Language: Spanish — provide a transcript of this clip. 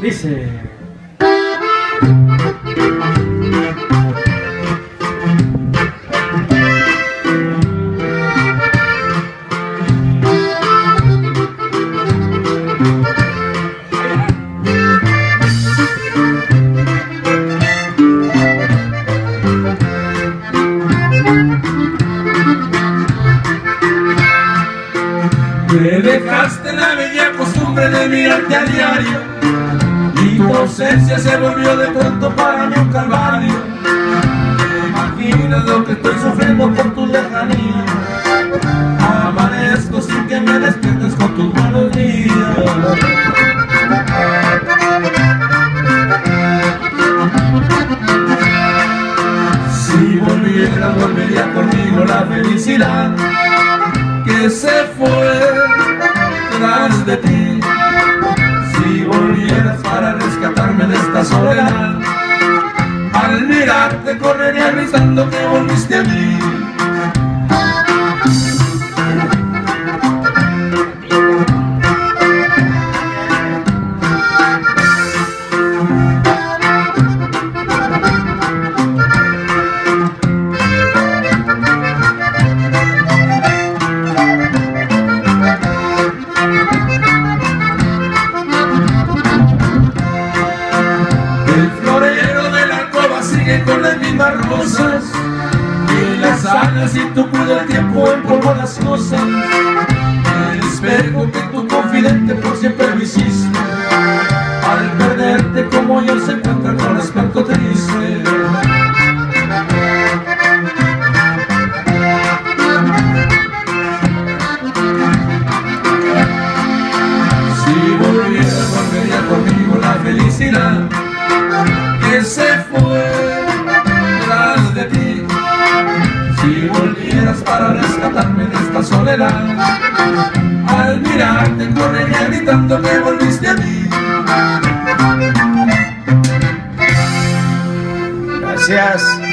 Dice... Me dejaste la bella costumbre de mirarte a diario Tu ausencia se volvió de pronto para mí un calvario ¿Te imaginas lo que estoy sufriendo por tu lejanía? Amanezco sin que me despiertes con tus buenos días Si volvieras, volvería conmigo la felicidad que se fue tras de ti. Soledad, al mirarte correría gritando que volviste a mí. Rosas Y las alas y tu cuida el tiempo en las cosas. El espejo que tu confidente por siempre lo hiciste. Al perderte como yo se encuentra con aspecto triste. Si volvieras volvería conmigo la felicidad que se fue Si volvieras para rescatarme de esta soledad Al mirarte correría gritando que volviste a mí Gracias.